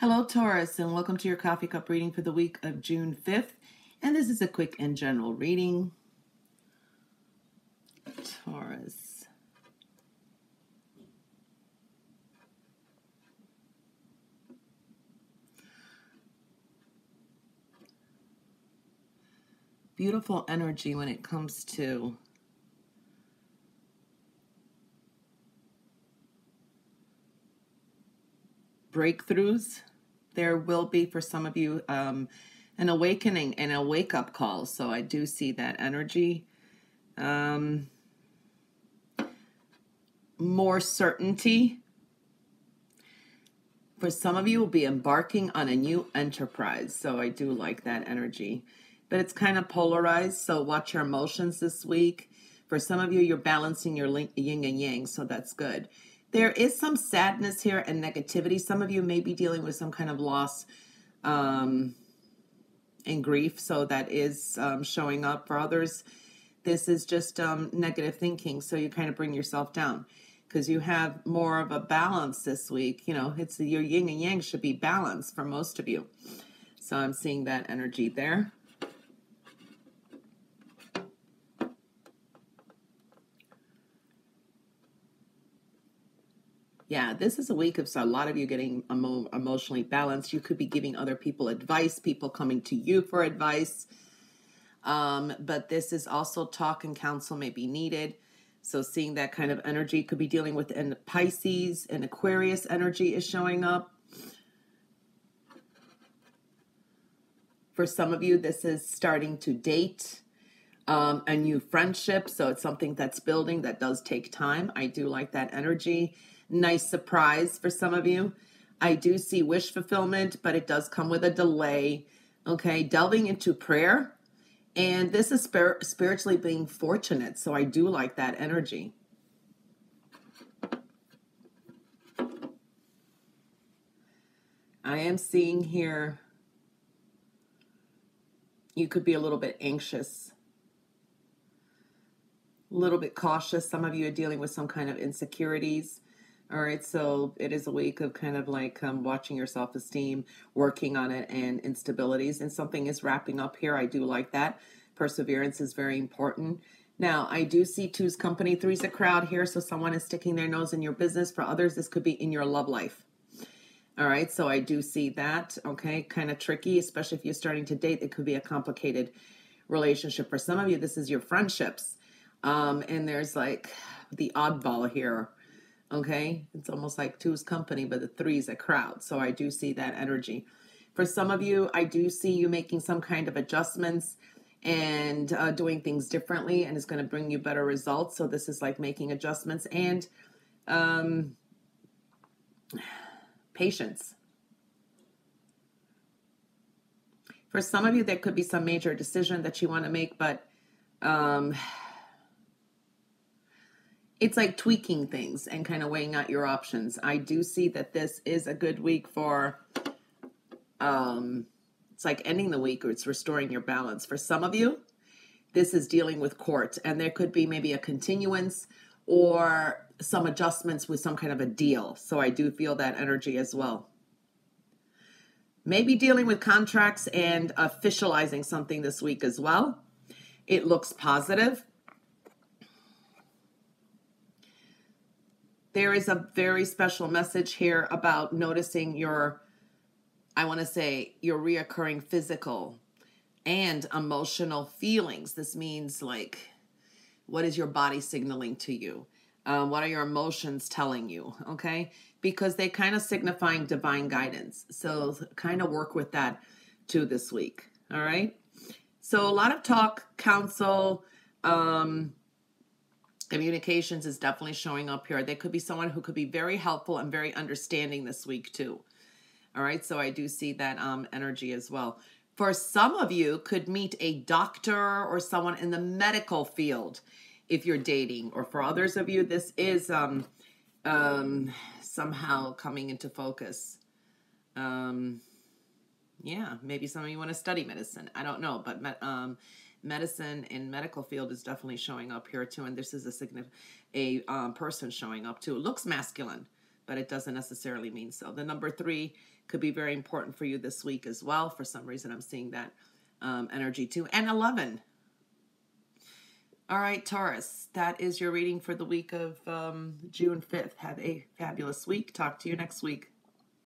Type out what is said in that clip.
Hello, Taurus, and welcome to your coffee cup reading for the week of June 5th. And this is a quick and general reading. Taurus. Beautiful energy when it comes to breakthroughs. There will be for some of you um, an awakening and a wake up call. So I do see that energy. Um, more certainty. For some of you, will be embarking on a new enterprise. So I do like that energy. But it's kind of polarized. So watch your emotions this week. For some of you, you're balancing your yin and yang. So that's good. There is some sadness here and negativity. Some of you may be dealing with some kind of loss um, and grief, so that is um, showing up. For others, this is just um, negative thinking, so you kind of bring yourself down because you have more of a balance this week. You know, it's your yin and yang should be balanced for most of you. So I'm seeing that energy there. Yeah, this is a week of so a lot of you getting emo- emotionally balanced. You could be giving other people advice, people coming to you for advice. Um, but this is also talk and counsel may be needed. So seeing that kind of energy could be dealing with and Pisces and Aquarius energy is showing up. For some of you, this is starting to date um, a new friendship. So it's something that's building that does take time. I do like that energy nice surprise for some of you. I do see wish fulfillment, but it does come with a delay. Okay, delving into prayer. And this is spir- spiritually being fortunate. So I do like that energy. I am seeing here you could be a little bit anxious, a little bit cautious. Some of you are dealing with some kind of insecurities. All right, so it is a week of kind of like um, watching your self esteem, working on it, and instabilities. And something is wrapping up here. I do like that. Perseverance is very important. Now, I do see two's company, three's a crowd here. So someone is sticking their nose in your business. For others, this could be in your love life. All right, so I do see that. Okay, kind of tricky, especially if you're starting to date. It could be a complicated relationship. For some of you, this is your friendships. Um, and there's like the oddball here Okay. It's almost like two's company, but the three's a crowd. So I do see that energy. For some of you, I do see you making some kind of adjustments and uh, doing things differently, and it's going to bring you better results. So this is like making adjustments and um, patience. For some of you, there could be some major decision that you want to make, but um, it's like tweaking things and kind of weighing out your options. I do see that this is a good week for um it's like ending the week or it's restoring your balance. For some of you, this is dealing with court and there could be maybe a continuance or some adjustments with some kind of a deal. So I do feel that energy as well. Maybe dealing with contracts and officializing something this week as well. It looks positive there is a very special message here about noticing your, I want to say, your reoccurring physical and emotional feelings. This means like, what is your body signaling to you? Uh, what are your emotions telling you? Okay, because they kind of signifying divine guidance. So kind of work with that too this week. All right. So a lot of talk, counsel, um, communications is definitely showing up here. They could be someone who could be very helpful and very understanding this week too. All right, so I do see that um, energy as well. For some of you, could meet a doctor or someone in the medical field if you're dating. Or for others of you, this is um, um, somehow coming into focus. Um, yeah, maybe some of you want to study medicine. I don't know, but um, medicine and medical field is definitely showing up here too and this is a significant a um, person showing up too it looks masculine but it doesn't necessarily mean so. The number three could be very important for you this week as well. For some reason, I'm seeing that um, energy too. And 11. All right, Taurus, that is your reading for the week of um, June 5th. Have a fabulous week. Talk to you next week.